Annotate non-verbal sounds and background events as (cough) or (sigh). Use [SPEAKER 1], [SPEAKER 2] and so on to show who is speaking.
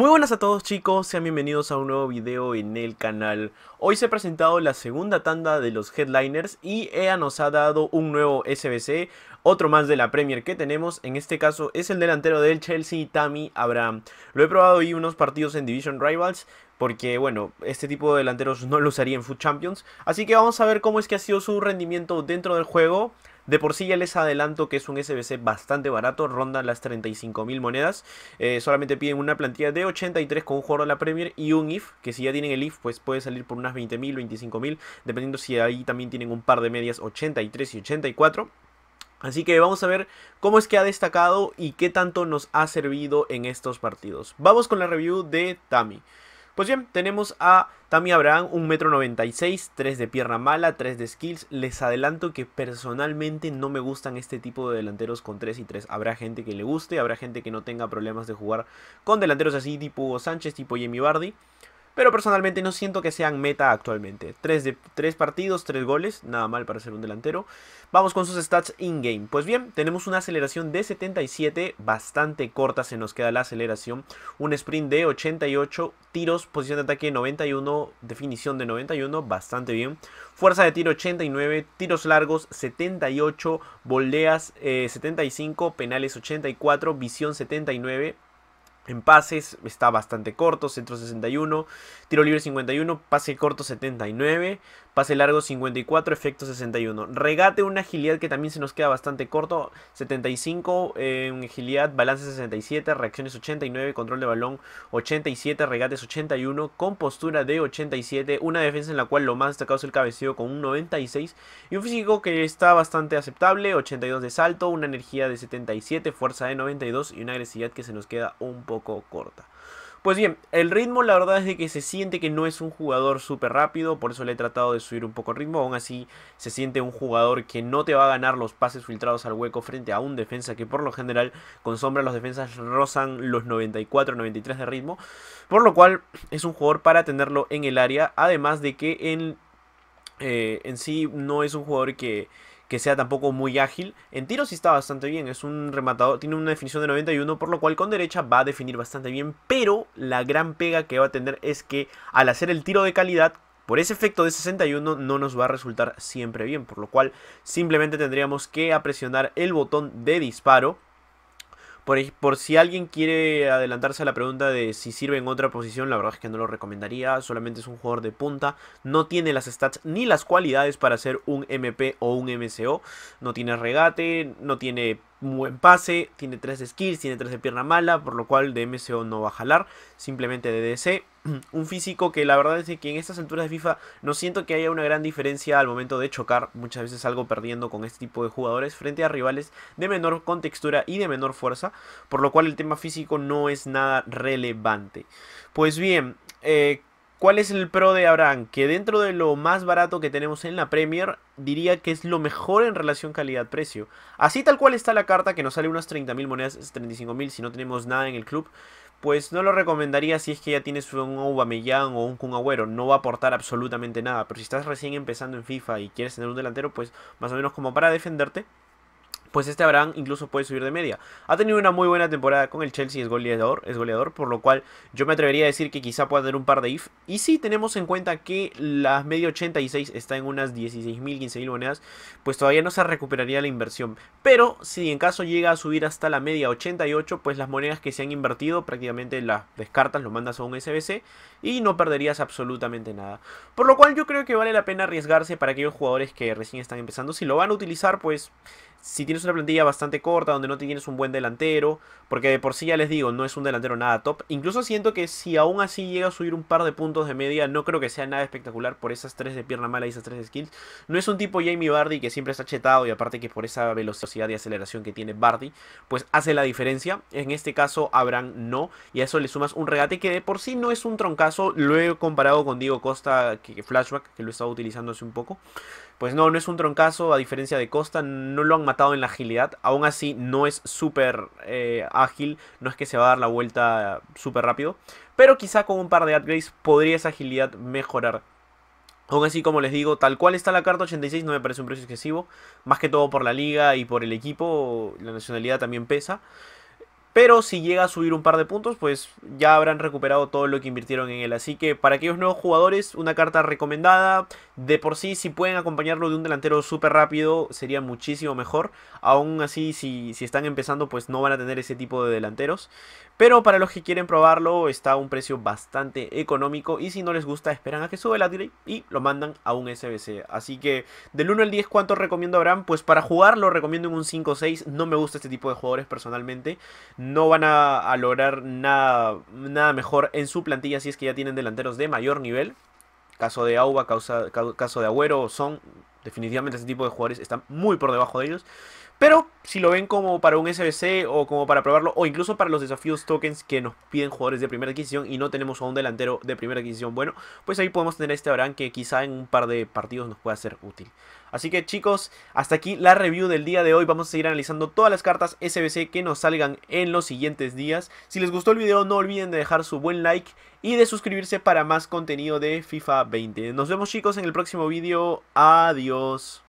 [SPEAKER 1] Muy buenas a todos chicos, sean bienvenidos a un nuevo video en el canal. Hoy se ha presentado la segunda tanda de los Headliners y EA nos ha dado un nuevo SBC, otro más de la Premier que tenemos, en este caso es el delantero del Chelsea, Tammy Abraham. Lo he probado hoy unos partidos en Division Rivals, porque bueno, este tipo de delanteros no lo usaría en Foot Champions. Así que vamos a ver cómo es que ha sido su rendimiento dentro del juego. De por sí ya les adelanto que es un SBC bastante barato, ronda las 35.000 monedas. Eh, solamente piden una plantilla de 83 con un jugador de la Premier y un IF, que si ya tienen el IF pues puede salir por unas 20.000, 25.000, dependiendo si ahí también tienen un par de medias 83 y 84. Así que vamos a ver cómo es que ha destacado y qué tanto nos ha servido en estos partidos. Vamos con la review de Tami. Pues bien, tenemos a Tammy Abraham, 1,96m, 3 de pierna mala, 3 de skills. Les adelanto que personalmente no me gustan este tipo de delanteros con 3 y 3. Habrá gente que le guste, habrá gente que no tenga problemas de jugar con delanteros así tipo Sánchez, tipo Jamie Bardi. Pero personalmente no siento que sean meta actualmente. 3 de tres partidos, 3 goles, nada mal para ser un delantero. Vamos con sus stats in-game. Pues bien, tenemos una aceleración de 77, bastante corta se nos queda la aceleración. Un sprint de 88, tiros, posición de ataque 91, definición de 91, bastante bien. Fuerza de tiro 89, tiros largos 78, volteas 75, eh, penales 84, visión 79 en pases está bastante corto, centro 61, tiro libre 51, pase corto 79, pase largo 54, efecto 61. Regate una agilidad que también se nos queda bastante corto, 75 en agilidad, balance 67, reacciones 89, control de balón 87, regates 81, compostura de 87, una defensa en la cual lo más destacado es el cabeceo con un 96 y un físico que está bastante aceptable, 82 de salto, una energía de 77, fuerza de 92 y una agresividad que se nos queda un poco corta. Pues bien, el ritmo la verdad es de que se siente que no es un jugador súper rápido, por eso le he tratado de subir un poco el ritmo, aún así se siente un jugador que no te va a ganar los pases filtrados al hueco frente a un defensa que por lo general con sombra los defensas rozan los 94-93 de ritmo, por lo cual es un jugador para tenerlo en el área, además de que en, eh, en sí no es un jugador que que sea tampoco muy ágil. En tiro sí está bastante bien, es un rematador, tiene una definición de 91, por lo cual con derecha va a definir bastante bien, pero la gran pega que va a tener es que al hacer el tiro de calidad, por ese efecto de 61 no nos va a resultar siempre bien, por lo cual simplemente tendríamos que presionar el botón de disparo por, si alguien quiere adelantarse a la pregunta de si sirve en otra posición, la verdad es que no lo recomendaría. Solamente es un jugador de punta. No tiene las stats ni las cualidades para ser un MP o un MCO. No tiene regate, no tiene buen pase, tiene 3 de skills, tiene 3 de pierna mala, por lo cual de MCO no va a jalar, simplemente de DC. (clears throat) Un físico que la verdad es que en estas alturas de FIFA no siento que haya una gran diferencia al momento de chocar, muchas veces salgo perdiendo con este tipo de jugadores frente a rivales de menor contextura y de menor fuerza, por lo cual el tema físico no es nada relevante. Pues bien, eh, ¿Cuál es el pro de Abraham? Que dentro de lo más barato que tenemos en la Premier, diría que es lo mejor en relación calidad-precio. Así tal cual está la carta, que nos sale unas 30.000 monedas, 35.000 si no tenemos nada en el club. Pues no lo recomendaría si es que ya tienes un Aubameyang o un Kun Agüero. No va a aportar absolutamente nada. Pero si estás recién empezando en FIFA y quieres tener un delantero, pues más o menos como para defenderte, pues este Abraham incluso puede subir de media. Ha tenido una muy buena temporada con el Chelsea, es goleador, es goleador, por lo cual yo me atrevería a decir que quizá pueda tener un par de if. Y si tenemos en cuenta que la media 86 está en unas 16.000, 15.000 monedas, pues todavía no se recuperaría la inversión. Pero si en caso llega a subir hasta la media 88, pues las monedas que se han invertido prácticamente las descartas, lo mandas a un SBC y no perderías absolutamente nada. Por lo cual yo creo que vale la pena arriesgarse para aquellos jugadores que recién están empezando. Si lo van a utilizar, pues si tienes una plantilla bastante corta, donde no tienes un buen delantero, porque de por sí ya les digo, no es un delantero nada top. Incluso siento que si aún así llega a subir un par de puntos de media, no creo que sea nada espectacular por esas tres de pierna mala y esas tres de skills. No es un tipo Jamie Bardi que siempre está chetado y aparte que por esa velocidad y aceleración que tiene Bardi, pues hace la diferencia. En este caso, Abraham no, y a eso le sumas un regate que de por sí no es un troncazo. Lo he comparado con Diego Costa, que Flashback, que lo estaba utilizando hace un poco. Pues no, no es un troncazo, a diferencia de Costa, no lo han matado en la agilidad. Aún así, no es súper eh, ágil, no es que se va a dar la vuelta súper rápido. Pero quizá con un par de upgrades podría esa agilidad mejorar. Aún así, como les digo, tal cual está la carta 86 no me parece un precio excesivo. Más que todo por la liga y por el equipo, la nacionalidad también pesa. Pero si llega a subir un par de puntos, pues ya habrán recuperado todo lo que invirtieron en él. Así que para aquellos nuevos jugadores, una carta recomendada. De por sí, si pueden acompañarlo de un delantero súper rápido, sería muchísimo mejor. Aún así, si, si están empezando, pues no van a tener ese tipo de delanteros. Pero para los que quieren probarlo, está a un precio bastante económico. Y si no les gusta, esperan a que sube el upgrade y lo mandan a un SBC. Así que del 1 al 10, ¿cuánto recomiendo Abraham? Pues para jugar lo recomiendo en un 5 o 6. No me gusta este tipo de jugadores personalmente no van a, lograr nada, nada mejor en su plantilla si es que ya tienen delanteros de mayor nivel. Caso de Auba, caso de Agüero, son definitivamente ese tipo de jugadores están muy por debajo de ellos. Pero si lo ven como para un SBC o como para probarlo, o incluso para los desafíos tokens que nos piden jugadores de primera adquisición y no tenemos a un delantero de primera adquisición bueno, pues ahí podemos tener este Abraham que quizá en un par de partidos nos pueda ser útil. Así que chicos, hasta aquí la review del día de hoy. Vamos a seguir analizando todas las cartas SBC que nos salgan en los siguientes días. Si les gustó el video no olviden de dejar su buen like y de suscribirse para más contenido de FIFA 20. Nos vemos chicos en el próximo video. Adiós.